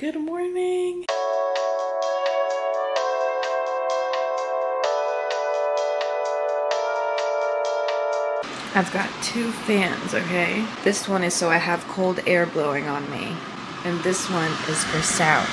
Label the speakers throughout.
Speaker 1: Good morning. I've got two fans, okay? This one is so I have cold air blowing on me, and this one is for sound.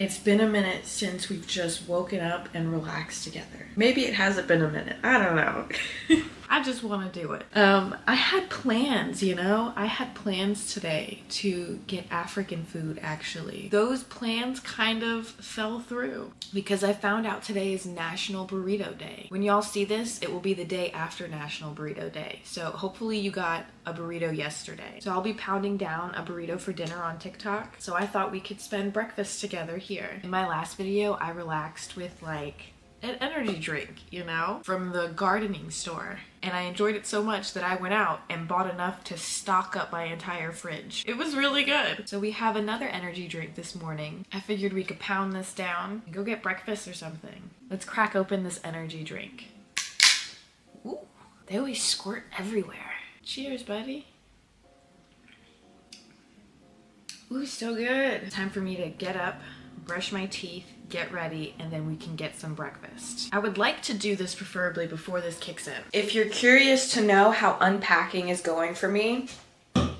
Speaker 1: It's been a minute since we've just woken up and relaxed together. Maybe it hasn't been a minute. I don't know. I just want to do it. Um, I had plans, you know? I had plans today to get African food actually. Those plans kind of fell through because I found out today is National Burrito Day. When y'all see this, it will be the day after National Burrito Day. So hopefully you got a burrito yesterday. So I'll be pounding down a burrito for dinner on TikTok. So I thought we could spend breakfast together here. In my last video, I relaxed with like an energy drink, you know, from the gardening store. And I enjoyed it so much that I went out and bought enough to stock up my entire fridge. It was really good. So we have another energy drink this morning. I figured we could pound this down and go get breakfast or something. Let's crack open this energy drink. Ooh, they always squirt everywhere. Cheers, buddy. Ooh, so good. Time for me to get up, brush my teeth, get ready, and then we can get some breakfast. I would like to do this preferably before this kicks in. If you're curious to know how unpacking is going for me,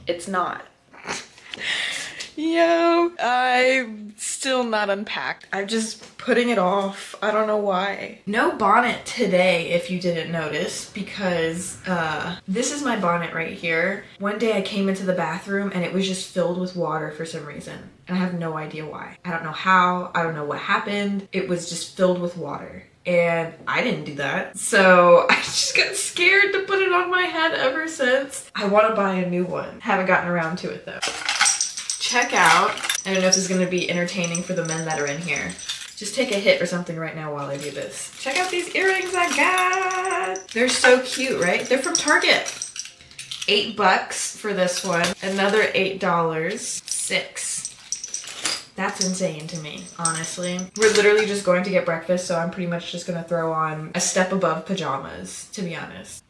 Speaker 1: it's not. Yo, I'm still not unpacked. I'm just putting it off. I don't know why. No bonnet today, if you didn't notice, because uh, this is my bonnet right here. One day I came into the bathroom and it was just filled with water for some reason. And I have no idea why. I don't know how, I don't know what happened. It was just filled with water and I didn't do that. So I just got scared to put it on my head ever since. I want to buy a new one. Haven't gotten around to it though check out. I don't know if this is gonna be entertaining for the men that are in here. Just take a hit or something right now while I do this. Check out these earrings I got. They're so cute, right? They're from Target. Eight bucks for this one. Another eight dollars. Six. That's insane to me, honestly. We're literally just going to get breakfast, so I'm pretty much just gonna throw on a step above pajamas, to be honest.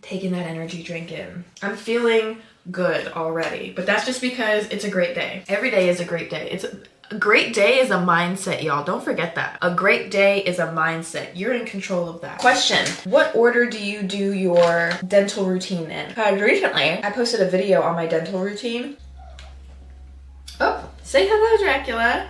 Speaker 1: Taking that energy drink in. I'm feeling good already. But that's just because it's a great day. Every day is a great day. It's a, a great day is a mindset, y'all. Don't forget that. A great day is a mindset. You're in control of that. Question, what order do you do your dental routine in? Because recently, I posted a video on my dental routine. Say hello, Dracula.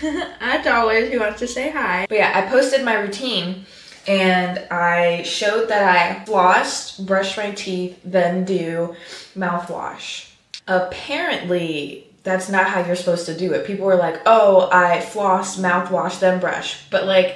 Speaker 1: As always, he wants to say hi. But yeah, I posted my routine and I showed that I flossed, brushed my teeth, then do mouthwash. Apparently, that's not how you're supposed to do it. People were like, oh, I floss, mouthwash, then brush. But like,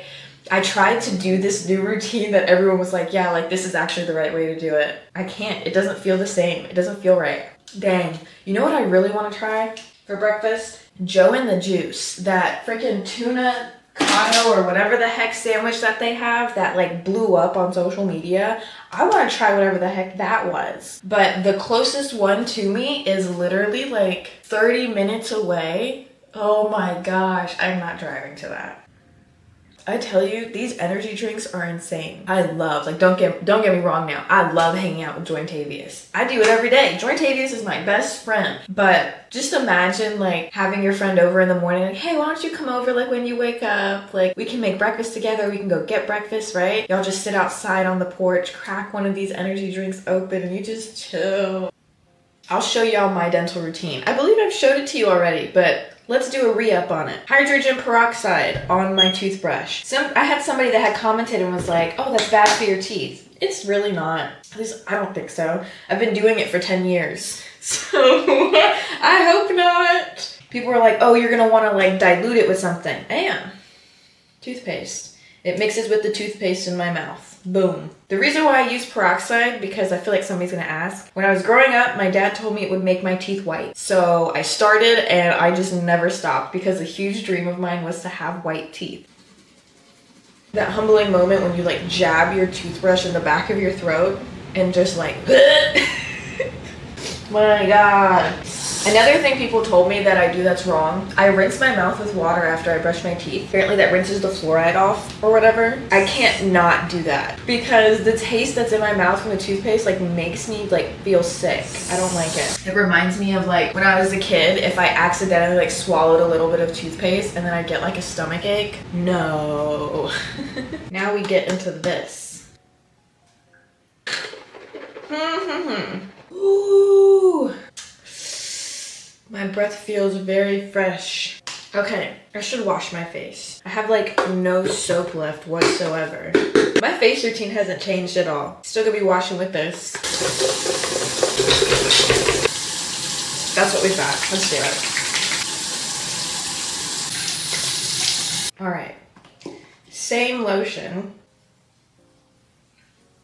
Speaker 1: I tried to do this new routine that everyone was like, yeah, like this is actually the right way to do it. I can't. It doesn't feel the same. It doesn't feel right. Dang. You know what I really want to try for breakfast? Joe and the Juice. That freaking tuna Kano or whatever the heck sandwich that they have that like blew up on social media. I want to try whatever the heck that was. But the closest one to me is literally like 30 minutes away. Oh my gosh, I'm not driving to that. I tell you, these energy drinks are insane. I love, like, don't get don't get me wrong now. I love hanging out with Jointavious. I do it every day. Jointavious is my best friend. But just imagine like having your friend over in the morning, like, hey, why don't you come over like when you wake up? Like, we can make breakfast together. We can go get breakfast, right? Y'all just sit outside on the porch, crack one of these energy drinks open, and you just chill. I'll show y'all my dental routine. I believe I've showed it to you already, but Let's do a re-up on it. Hydrogen peroxide on my toothbrush. Some I had somebody that had commented and was like, oh, that's bad for your teeth. It's really not. At least I don't think so. I've been doing it for 10 years. So I hope not. People were like, oh, you're gonna wanna like dilute it with something. I am. Toothpaste. It mixes with the toothpaste in my mouth. Boom. The reason why I use peroxide, because I feel like somebody's gonna ask. When I was growing up, my dad told me it would make my teeth white. So I started and I just never stopped because a huge dream of mine was to have white teeth. That humbling moment when you like jab your toothbrush in the back of your throat and just like, my God. Another thing people told me that I do that's wrong, I rinse my mouth with water after I brush my teeth. Apparently that rinses the fluoride off or whatever. I can't not do that because the taste that's in my mouth from the toothpaste like makes me like feel sick. I don't like it. It reminds me of like when I was a kid, if I accidentally like swallowed a little bit of toothpaste and then I get like a stomach ache. No. now we get into this. Hmm, hmm, hmm. Ooh. My breath feels very fresh. Okay, I should wash my face. I have like no soap left whatsoever. My face routine hasn't changed at all. Still gonna be washing with this. That's what we've got. Let's do it. All right. Same lotion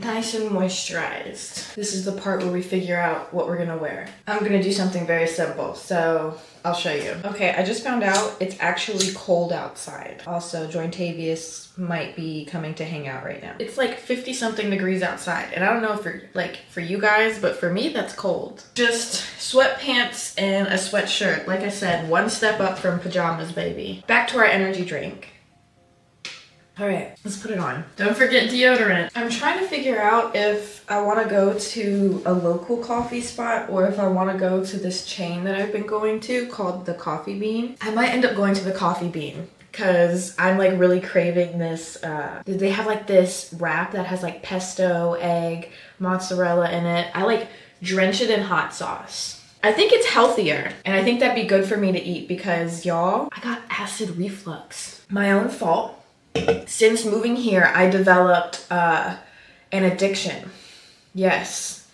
Speaker 1: nice and moisturized. This is the part where we figure out what we're gonna wear. I'm gonna do something very simple, so I'll show you. Okay, I just found out it's actually cold outside. Also, Jointavious might be coming to hang out right now. It's like 50 something degrees outside, and I don't know for like for you guys, but for me, that's cold. Just sweatpants and a sweatshirt. Like I said, one step up from pajamas, baby. Back to our energy drink. All right, let's put it on. Don't forget deodorant. I'm trying to figure out if I want to go to a local coffee spot or if I want to go to this chain that I've been going to called the Coffee Bean. I might end up going to the Coffee Bean because I'm like really craving this. Uh, they have like this wrap that has like pesto, egg, mozzarella in it. I like drench it in hot sauce. I think it's healthier and I think that'd be good for me to eat because y'all, I got acid reflux. My own fault since moving here, I developed uh, an addiction. Yes,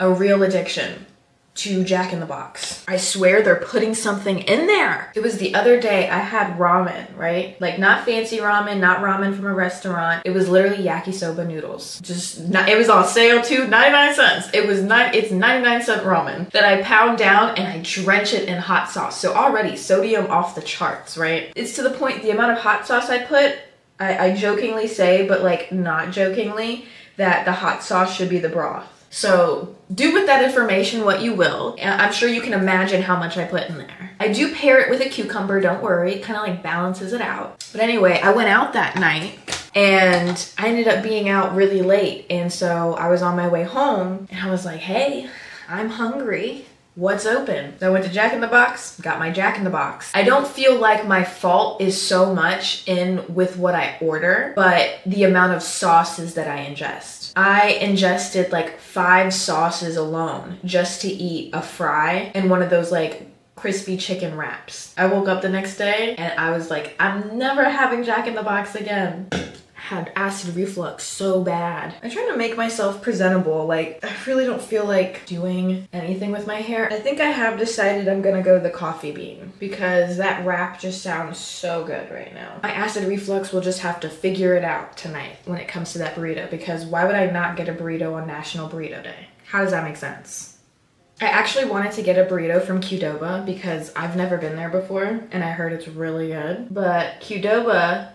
Speaker 1: a real addiction to Jack in the Box. I swear they're putting something in there. It was the other day I had ramen, right? Like not fancy ramen, not ramen from a restaurant. It was literally yakisoba noodles. Just not, it was on sale too, 99 cents. It was nine, it's 99 cent ramen that I pound down and I drench it in hot sauce. So already sodium off the charts, right? It's to the point the amount of hot sauce I put I, I jokingly say, but like not jokingly, that the hot sauce should be the broth. So do with that information what you will. I'm sure you can imagine how much I put in there. I do pair it with a cucumber, don't worry. It kind of like balances it out. But anyway, I went out that night and I ended up being out really late. And so I was on my way home and I was like, hey, I'm hungry what's open. So I went to Jack in the Box, got my Jack in the Box. I don't feel like my fault is so much in with what I order, but the amount of sauces that I ingest. I ingested like five sauces alone just to eat a fry and one of those like crispy chicken wraps. I woke up the next day and I was like, I'm never having Jack in the Box again had acid reflux so bad. I'm trying to make myself presentable. Like, I really don't feel like doing anything with my hair. I think I have decided I'm gonna go the coffee bean because that wrap just sounds so good right now. My acid reflux will just have to figure it out tonight when it comes to that burrito because why would I not get a burrito on National Burrito Day? How does that make sense? I actually wanted to get a burrito from Qdoba because I've never been there before and I heard it's really good. But Qdoba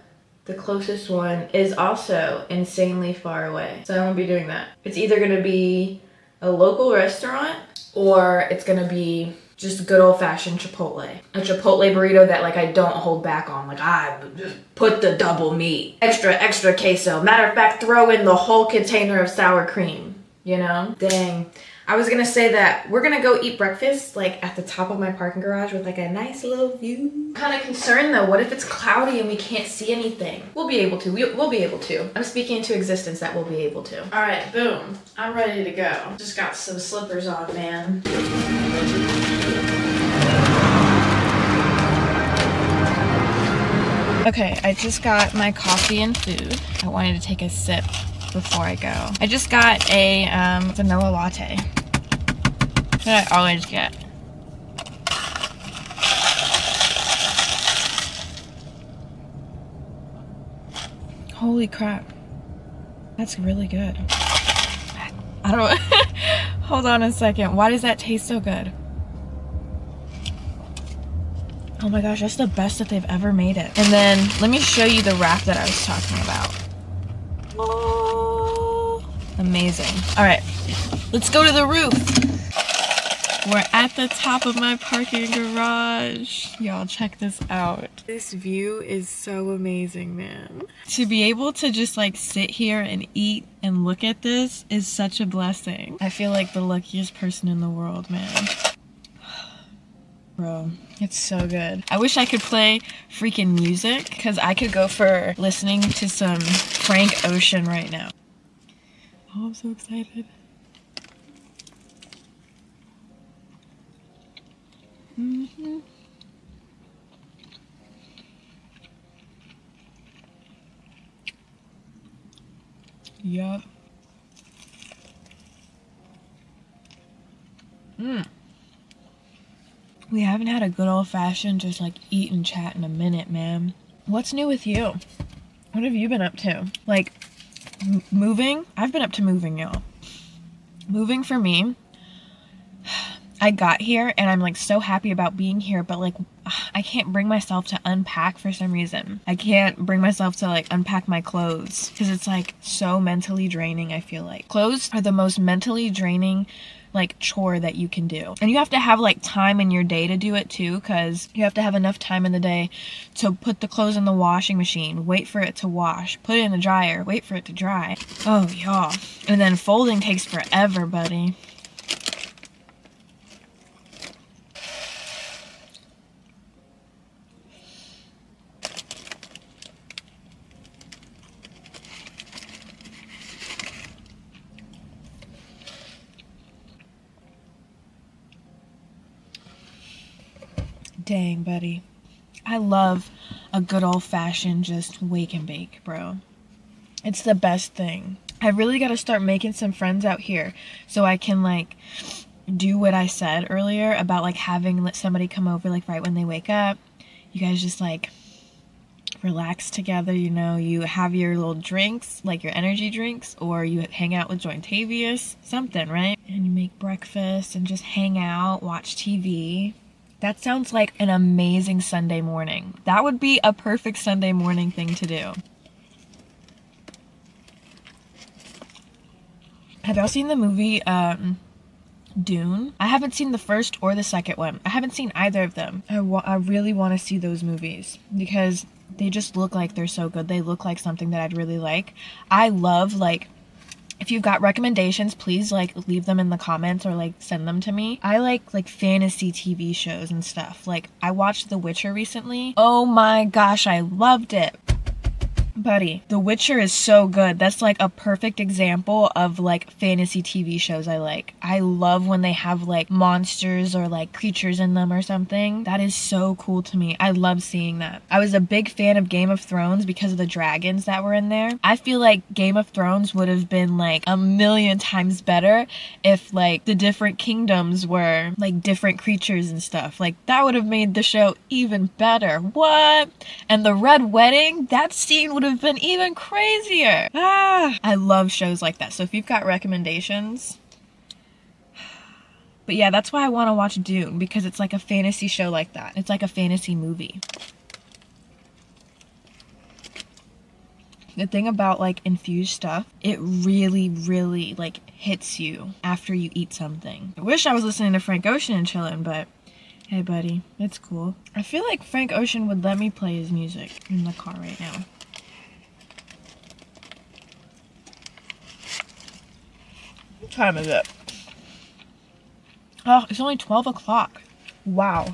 Speaker 1: the closest one is also insanely far away. So I won't be doing that. It's either gonna be a local restaurant or it's gonna be just good old fashioned Chipotle. A Chipotle burrito that like I don't hold back on. Like I put the double meat, extra, extra queso. Matter of fact, throw in the whole container of sour cream, you know? Dang. I was gonna say that we're gonna go eat breakfast like at the top of my parking garage with like a nice little view. Kind of concerned though, what if it's cloudy and we can't see anything? We'll be able to, we, will be able to. I'm speaking into existence that we'll be able to. All right, boom, I'm ready to go. Just got some slippers on, man. Okay, I just got my coffee and food. I wanted to take a sip before I go. I just got a um, vanilla latte that I always get. Holy crap. That's really good. I don't Hold on a second. Why does that taste so good? Oh my gosh, that's the best that they've ever made it. And then let me show you the wrap that I was talking about. Oh, amazing. All right, let's go to the roof. We're at the top of my parking garage. Y'all check this out. This view is so amazing, man. To be able to just like sit here and eat and look at this is such a blessing. I feel like the luckiest person in the world, man. Bro, it's so good. I wish I could play freaking music because I could go for listening to some Frank Ocean right now. Oh, I'm so excited. Mm -hmm. Yup. Mmm. We haven't had a good old fashioned just like eat and chat in a minute, man. What's new with you? What have you been up to? Like, moving? I've been up to moving, y'all. Moving for me I got here and I'm like so happy about being here, but like I can't bring myself to unpack for some reason. I can't bring myself to like unpack my clothes because it's like so mentally draining, I feel like. Clothes are the most mentally draining like chore that you can do. And you have to have like time in your day to do it too cuz you have to have enough time in the day to put the clothes in the washing machine, wait for it to wash, put it in the dryer, wait for it to dry. Oh, y'all. And then folding takes forever, buddy. I love a good old fashioned just wake and bake, bro. It's the best thing. I really got to start making some friends out here so I can like do what I said earlier about like having somebody come over like right when they wake up. You guys just like relax together, you know, you have your little drinks, like your energy drinks, or you hang out with Jointavious, something, right? And you make breakfast and just hang out, watch TV. That sounds like an amazing Sunday morning. That would be a perfect Sunday morning thing to do. Have y'all seen the movie um, Dune? I haven't seen the first or the second one. I haven't seen either of them. I, I really want to see those movies because they just look like they're so good. They look like something that I'd really like. I love like if you've got recommendations, please like leave them in the comments or like send them to me. I like like fantasy TV shows and stuff. Like I watched The Witcher recently. Oh my gosh, I loved it. Buddy, The Witcher is so good. That's like a perfect example of like fantasy TV shows I like. I love when they have like monsters or like creatures in them or something. That is so cool to me. I love seeing that. I was a big fan of Game of Thrones because of the dragons that were in there. I feel like Game of Thrones would have been like a million times better if like the different kingdoms were like different creatures and stuff. Like that would have made the show even better. What? And the Red Wedding, that scene would have have been even crazier. Ah, I love shows like that. So if you've got recommendations, but yeah, that's why I want to watch Dune because it's like a fantasy show like that. It's like a fantasy movie. The thing about like infused stuff, it really, really like hits you after you eat something. I wish I was listening to Frank Ocean and chilling, but hey buddy, it's cool. I feel like Frank Ocean would let me play his music in the car right now. Time is it? Oh, it's only 12 o'clock. Wow.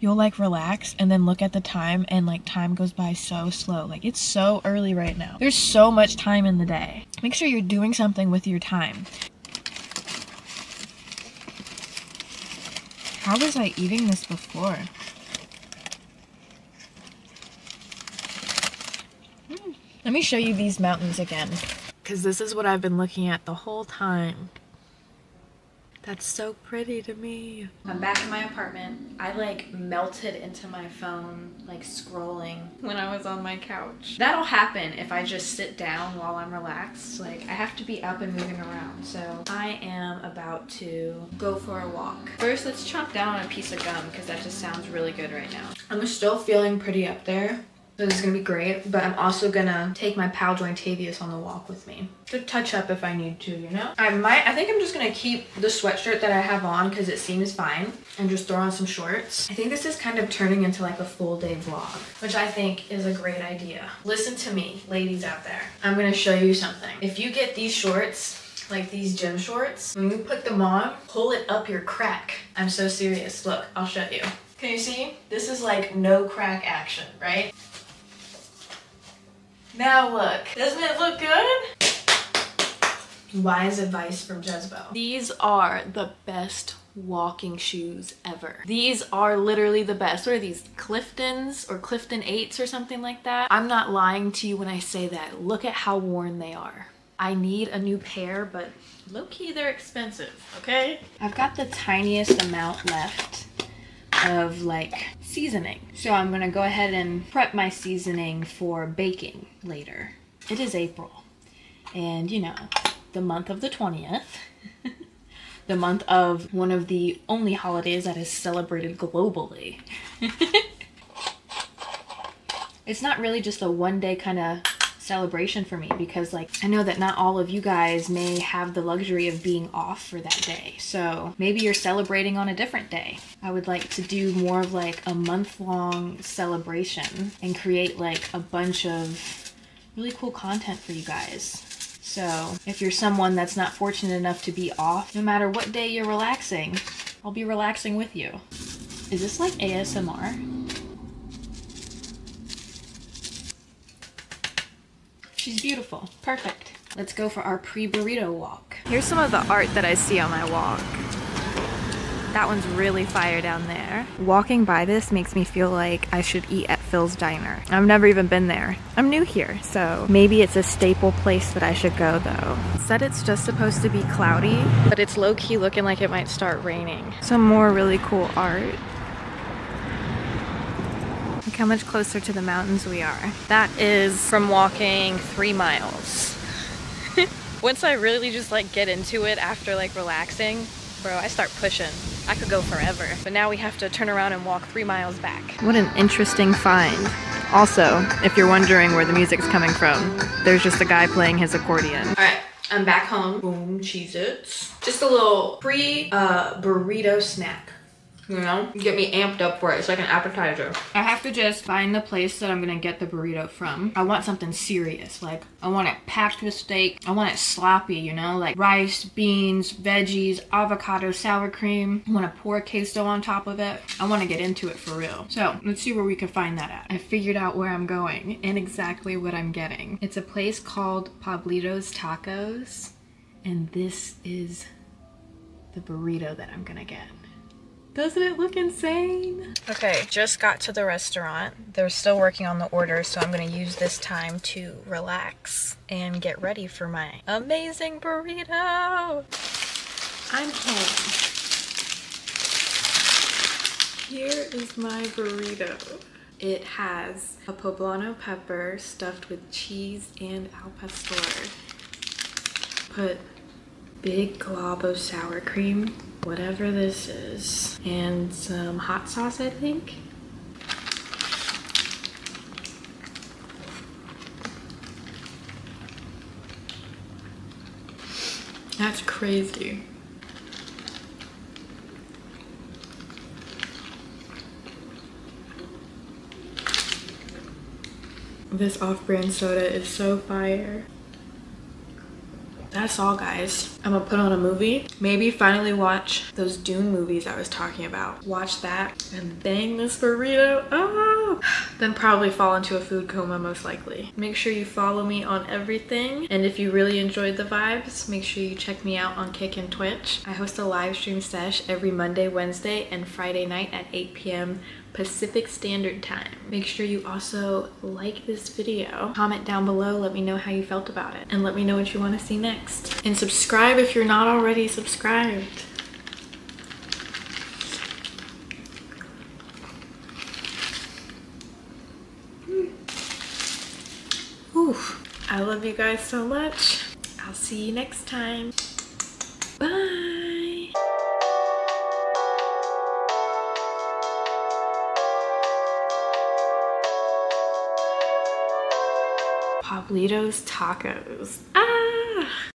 Speaker 1: You'll like relax and then look at the time and like time goes by so slow. Like it's so early right now. There's so much time in the day. Make sure you're doing something with your time. How was I eating this before? Hmm. Let me show you these mountains again because this is what I've been looking at the whole time. That's so pretty to me. I'm back in my apartment. I like melted into my phone, like scrolling when I was on my couch. That'll happen if I just sit down while I'm relaxed. Like I have to be up and moving around. So I am about to go for a walk. First, let's chomp down on a piece of gum because that just sounds really good right now. I'm still feeling pretty up there. So this is gonna be great, but I'm also gonna take my pal Jointavious on the walk with me to touch up if I need to, you know? I might, I think I'm just gonna keep the sweatshirt that I have on because it seems fine and just throw on some shorts. I think this is kind of turning into like a full day vlog, which I think is a great idea. Listen to me, ladies out there. I'm gonna show you something. If you get these shorts, like these gym shorts, when you put them on, pull it up your crack. I'm so serious. Look, I'll show you. Can you see? This is like no crack action, right? Now look, doesn't it look good? Wise advice from Jezabelle. These are the best walking shoes ever. These are literally the best. What are these? Cliftons or Clifton 8s or something like that? I'm not lying to you when I say that. Look at how worn they are. I need a new pair, but low-key they're expensive, okay? I've got the tiniest amount left of like seasoning. So I'm gonna go ahead and prep my seasoning for baking later. It is April and you know, the month of the 20th, the month of one of the only holidays that is celebrated globally. it's not really just a one day kind of celebration for me because like I know that not all of you guys may have the luxury of being off for that day. So maybe you're celebrating on a different day. I would like to do more of like a month long celebration and create like a bunch of really cool content for you guys. So if you're someone that's not fortunate enough to be off, no matter what day you're relaxing, I'll be relaxing with you. Is this like ASMR? She's beautiful. Perfect. Let's go for our pre-burrito walk. Here's some of the art that I see on my walk. That one's really fire down there. Walking by this makes me feel like I should eat at Phil's Diner. I've never even been there. I'm new here, so maybe it's a staple place that I should go though. It said it's just supposed to be cloudy, but it's low-key looking like it might start raining. Some more really cool art. Look how much closer to the mountains we are. That is from walking three miles. Once I really just like get into it after like relaxing, bro, I start pushing. I could go forever. But now we have to turn around and walk three miles back. What an interesting find. Also, if you're wondering where the music's coming from, there's just a guy playing his accordion. All right, I'm back home. Boom, Cheez-Its. Just a little pre-burrito uh, snack you know? Get me amped up for it. It's like an appetizer. I have to just find the place that i'm gonna get the burrito from. I want something serious. Like i want it packed with steak. I want it sloppy you know? Like rice beans veggies avocado sour cream. I want to pour queso on top of it. I want to get into it for real. So let's see where we can find that at. I figured out where i'm going and exactly what i'm getting. It's a place called pablito's tacos and this is the burrito that i'm gonna get doesn't it look insane? Okay, just got to the restaurant. They're still working on the order, so I'm gonna use this time to relax and get ready for my amazing burrito. I'm home. Here is my burrito. It has a poblano pepper stuffed with cheese and al pastor. Put big glob of sour cream whatever this is and some hot sauce I think. That's crazy. This off-brand soda is so fire that's all guys. I'm gonna put on a movie. Maybe finally watch those dune movies i was talking about. Watch that and bang this burrito then probably fall into a food coma most likely make sure you follow me on everything and if you really enjoyed the vibes make sure you check me out on kick and twitch i host a live stream sesh every monday wednesday and friday night at 8 p.m Pacific Standard Time. Make sure you also like this video. Comment down below, let me know how you felt about it. And let me know what you want to see next. And subscribe if you're not already subscribed. love you guys so much. I'll see you next time. Bye. Pablito's Tacos. Ah!